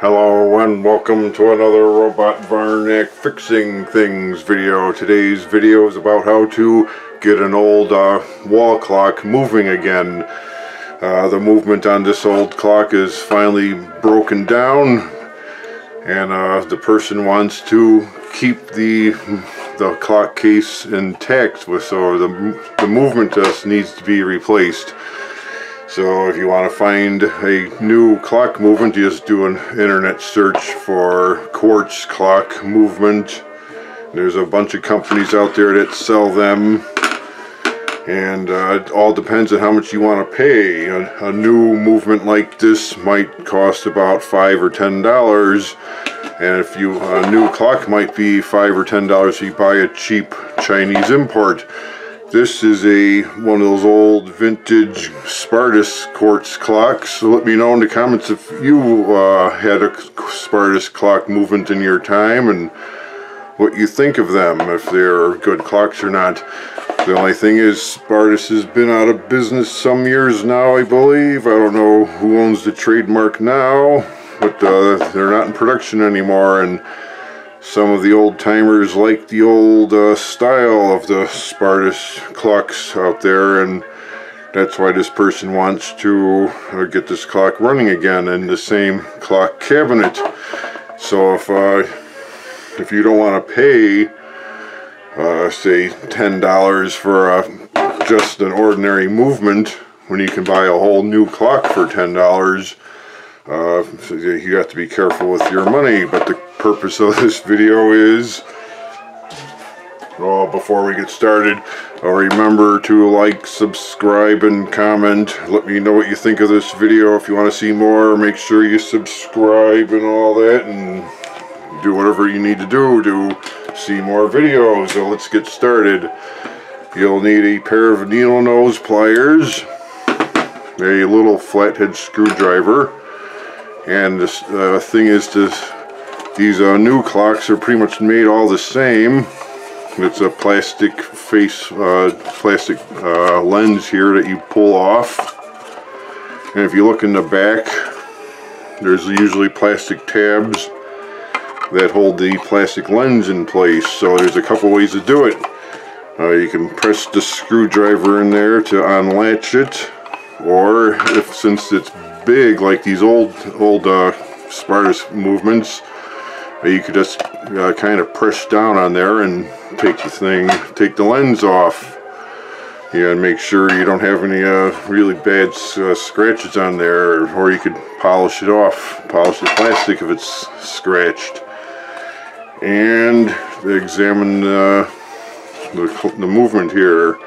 Hello and welcome to another Robot VARNAC Fixing Things video. Today's video is about how to get an old uh, wall clock moving again. Uh, the movement on this old clock is finally broken down and uh, the person wants to keep the the clock case intact with so the, the movement just needs to be replaced. So if you want to find a new clock movement, you just do an internet search for quartz clock movement. There's a bunch of companies out there that sell them. And uh, it all depends on how much you want to pay. A, a new movement like this might cost about five or ten dollars. And if you a new clock might be five or ten dollars, so you buy a cheap Chinese import. This is a one of those old vintage Spartus quartz clocks. So let me know in the comments if you uh, had a Spartus clock movement in your time and what you think of them, if they're good clocks or not. The only thing is Spartus has been out of business some years now, I believe. I don't know who owns the trademark now, but uh, they're not in production anymore. and some of the old timers like the old uh, style of the Spartus clocks out there and that's why this person wants to uh, get this clock running again in the same clock cabinet. So if uh, if you don't want to pay uh, say $10 for a, just an ordinary movement when you can buy a whole new clock for $10 uh, you have to be careful with your money but the purpose of this video is well before we get started uh, remember to like subscribe and comment. Let me know what you think of this video. If you want to see more make sure you subscribe and all that and do whatever you need to do to see more videos. So let's get started. You'll need a pair of needle nose pliers a little flathead screwdriver and the uh, thing is to these uh, new clocks are pretty much made all the same. It's a plastic face, uh, plastic uh, lens here that you pull off. And if you look in the back, there's usually plastic tabs that hold the plastic lens in place. So there's a couple ways to do it. Uh, you can press the screwdriver in there to unlatch it. Or if since it's big like these old old uh, Spartus movements, you could just uh, kind of press down on there and take the thing, take the lens off. Yeah, and make sure you don't have any uh, really bad uh, scratches on there, or, or, you could polish it off, polish the plastic if it's scratched. And examine uh, the, the movement here.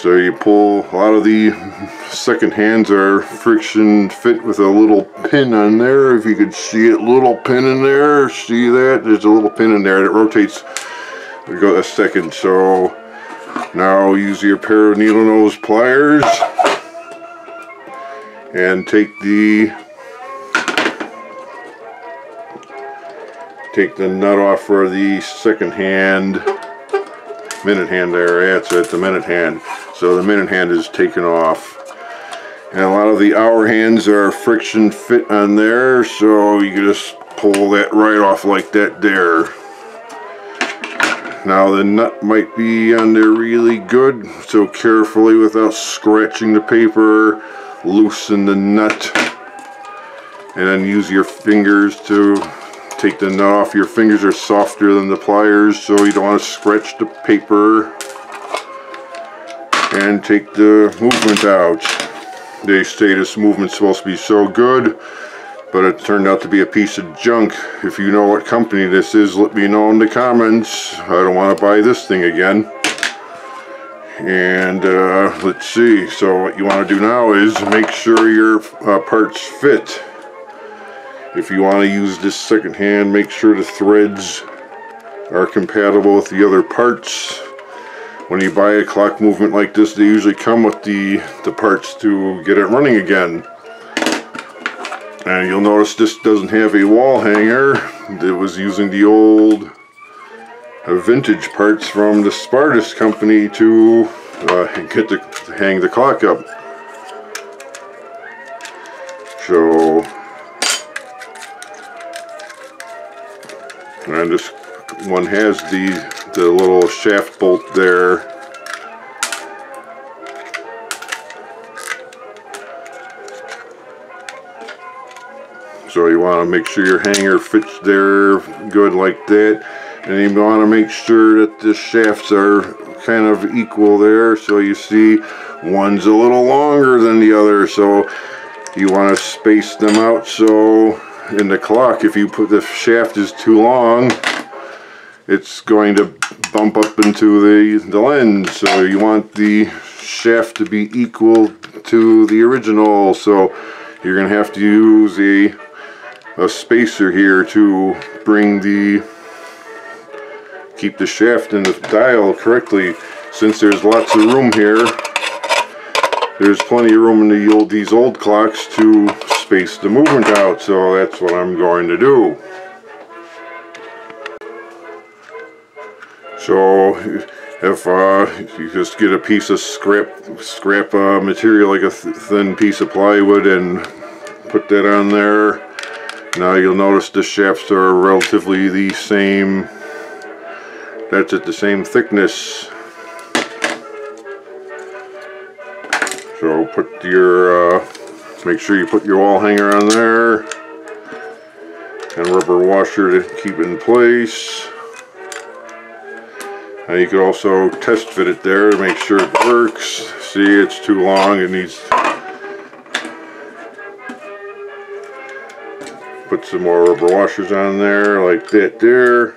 So you pull, a lot of the second hands are friction fit with a little pin on there. If you could see it, little pin in there, see that? There's a little pin in there that rotates we go a second. So now use your pair of needle nose pliers and take the take the nut off for the second hand minute hand there. That's it, the minute hand. So the minute hand is taken off. And a lot of the hour hands are friction fit on there, so you can just pull that right off like that there. Now the nut might be on there really good, so carefully without scratching the paper, loosen the nut, and then use your fingers to take the nut off. Your fingers are softer than the pliers, so you don't want to scratch the paper and take the movement out. They say this movement's supposed to be so good, but it turned out to be a piece of junk. If you know what company this is, let me know in the comments. I don't want to buy this thing again. And uh, let's see, so what you want to do now is make sure your uh, parts fit. If you want to use this second hand, make sure the threads are compatible with the other parts when you buy a clock movement like this they usually come with the the parts to get it running again. And you'll notice this doesn't have a wall hanger. It was using the old uh, vintage parts from the Spartus company to uh, get to hang the clock up. So and this one has the the little shaft bolt there. So you want to make sure your hanger fits there good like that. And you want to make sure that the shafts are kind of equal there so you see one's a little longer than the other. So you want to space them out so in the clock if you put the shaft is too long it's going to bump up into the, the lens. So you want the shaft to be equal to the original. So you're gonna have to use a, a spacer here to bring the keep the shaft in the dial correctly. Since there's lots of room here there's plenty of room in the old, these old clocks to space the movement out. So that's what I'm going to do so if uh, you just get a piece of scrap scrap uh, material like a th thin piece of plywood and put that on there now you'll notice the shafts are relatively the same. That's at the same thickness. So put your uh, make sure you put your wall hanger on there and rubber washer to keep in place you can also test fit it there to make sure it works. See it's too long it needs put some more rubber washers on there like that there.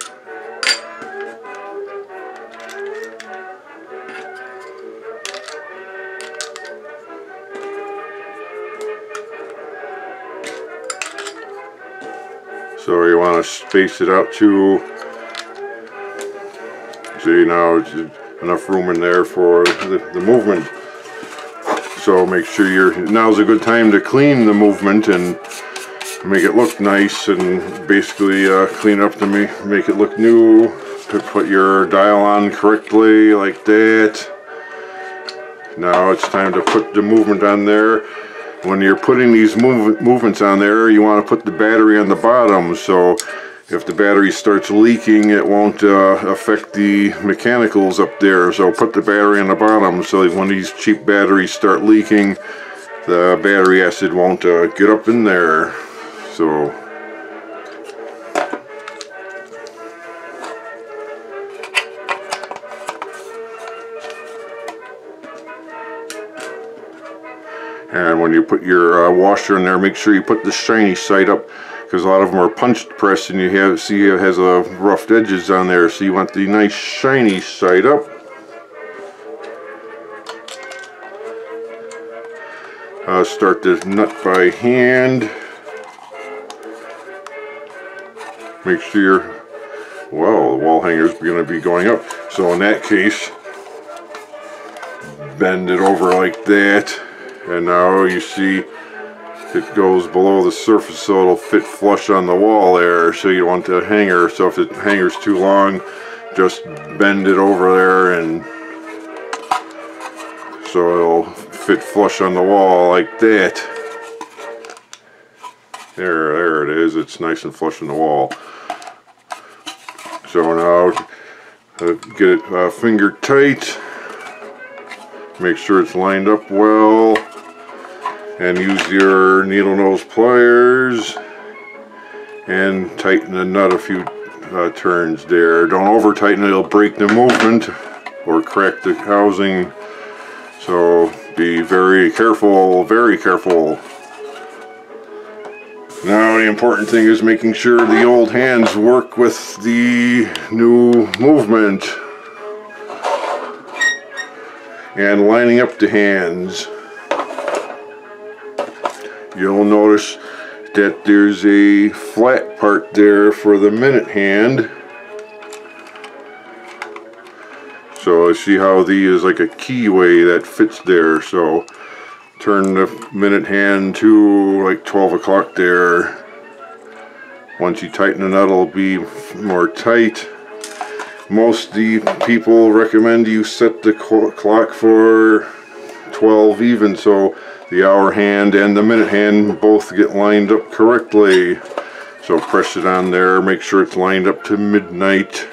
So you want to space it out to see now enough room in there for the, the movement. So make sure you're now's a good time to clean the movement and make it look nice and basically uh, clean up to make, make it look new to put your dial on correctly like that. Now it's time to put the movement on there when you're putting these move movements on there you want to put the battery on the bottom so if the battery starts leaking it won't uh, affect the mechanicals up there. So put the battery on the bottom so when these cheap batteries start leaking the battery acid won't uh, get up in there. So. And when you put your uh, washer in there make sure you put the shiny side up because a lot of them are punched pressed and you have see it has a uh, roughed edges on there. So you want the nice shiny side up. Uh, start this nut by hand. Make sure your well the wall hanger is going to be going up. So in that case bend it over like that. And now you see it goes below the surface so it'll fit flush on the wall there so you want the hanger. So if the hanger's too long just bend it over there and so it'll fit flush on the wall like that. There there it is. It's nice and flush on the wall. So now uh, get it uh, finger tight. Make sure it's lined up well and use your needle nose pliers and tighten the nut a few uh, turns there. Don't over tighten it, it'll break the movement or crack the housing. So be very careful, very careful. Now the important thing is making sure the old hands work with the new movement and lining up the hands you'll notice that there's a flat part there for the minute hand. So I see how the is like a keyway that fits there. So turn the minute hand to like 12 o'clock there. Once you tighten the nut it'll be more tight. Most the people recommend you set the clock for 12 even. So the hour hand and the minute hand both get lined up correctly So press it on there, make sure it's lined up to midnight,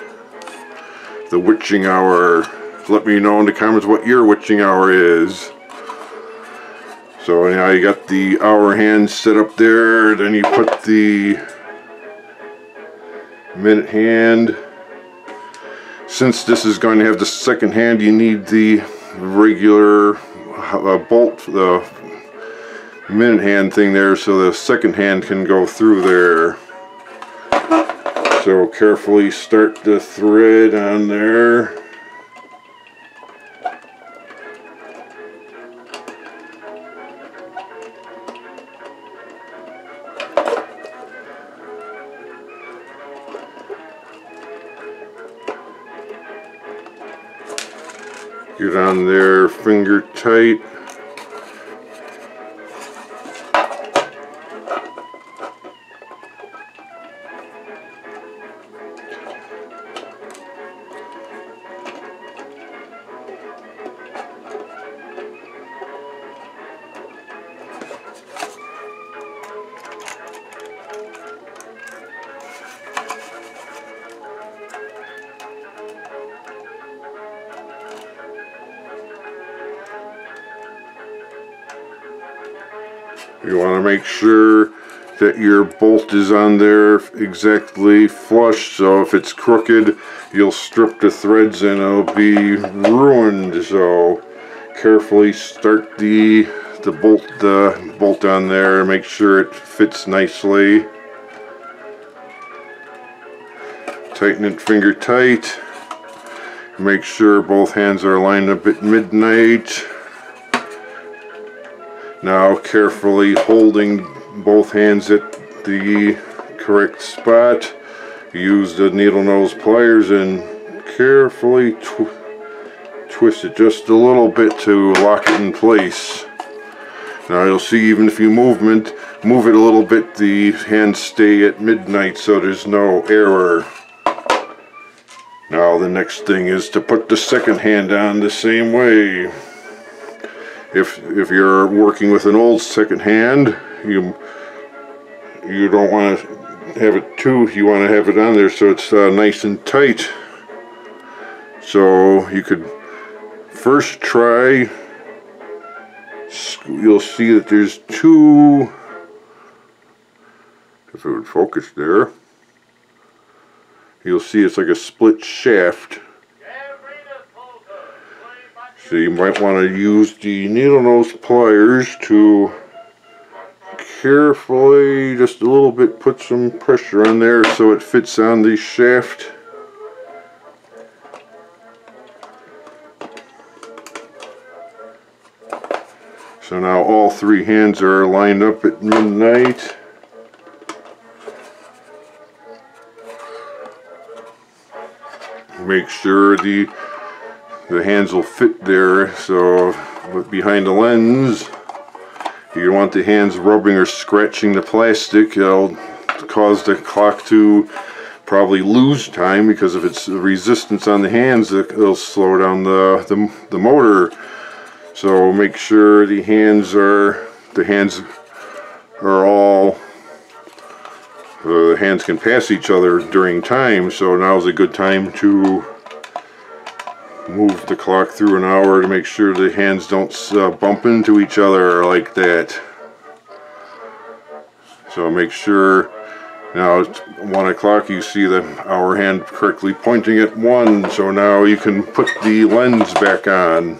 the witching hour. Let me know in the comments what your witching hour is. So now you got the hour hand set up there, then you put the minute hand. Since this is going to have the second hand, you need the regular uh, bolt, the minute hand thing there, so the second hand can go through there. So carefully start the thread on there. Get on there finger tight. You want to make sure that your bolt is on there exactly flush so if it's crooked you'll strip the threads and it'll be ruined. So carefully start the the bolt the bolt on there make sure it fits nicely. Tighten it finger tight. Make sure both hands are lined up at midnight now carefully holding both hands at the correct spot, use the needle nose pliers and carefully tw twist it just a little bit to lock it in place. Now you'll see even if you movement, move it a little bit, the hands stay at midnight so there's no error. Now the next thing is to put the second hand on the same way if if you're working with an old second hand you you don't want to have it too you want to have it on there so it's uh, nice and tight. So you could first try you'll see that there's two if it would focus there you'll see it's like a split shaft so you might want to use the needle nose pliers to carefully, just a little bit, put some pressure on there so it fits on the shaft. So now all three hands are lined up at midnight. Make sure the the hands will fit there so but behind the lens you want the hands rubbing or scratching the plastic it'll cause the clock to probably lose time because if it's resistance on the hands it'll slow down the, the, the motor. So make sure the hands are the hands are all uh, the hands can pass each other during time so now's a good time to move the clock through an hour to make sure the hands don't uh, bump into each other like that. So make sure now it's 1 o'clock you see the hour hand correctly pointing at 1 so now you can put the lens back on.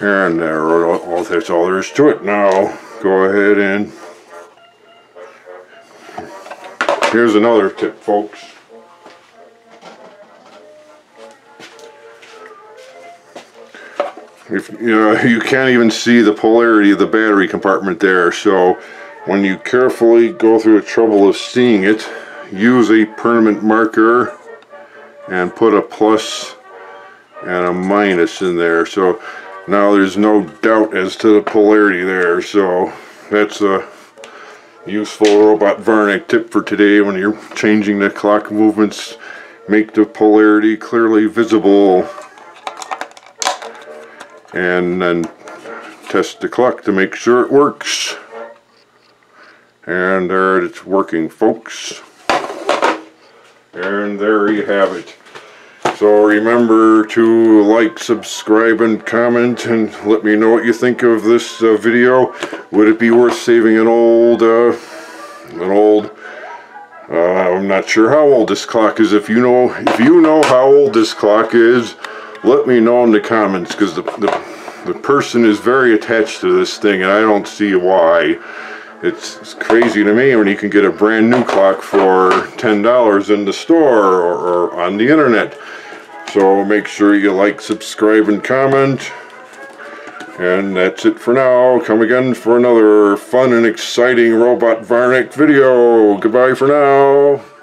And there, all, that's all there is to it now. Go ahead and here's another tip folks. If you know you can't even see the polarity of the battery compartment there so when you carefully go through the trouble of seeing it use a permanent marker and put a plus and a minus in there. So now there's no doubt as to the polarity there so that's a useful robot VARNAC tip for today. When you're changing the clock movements make the polarity clearly visible and then test the clock to make sure it works. And there it's working, folks. And there you have it. So remember to like, subscribe, and comment, and let me know what you think of this uh, video. Would it be worth saving an old, uh, an old, uh, I'm not sure how old this clock is. If you know, if you know how old this clock is, let me know in the comments, because the, the, the person is very attached to this thing, and I don't see why. It's, it's, crazy to me when you can get a brand new clock for $10 in the store or, or on the internet. So make sure you like, subscribe, and comment. And that's it for now. Come again for another fun and exciting Robot VARNAC video. Goodbye for now.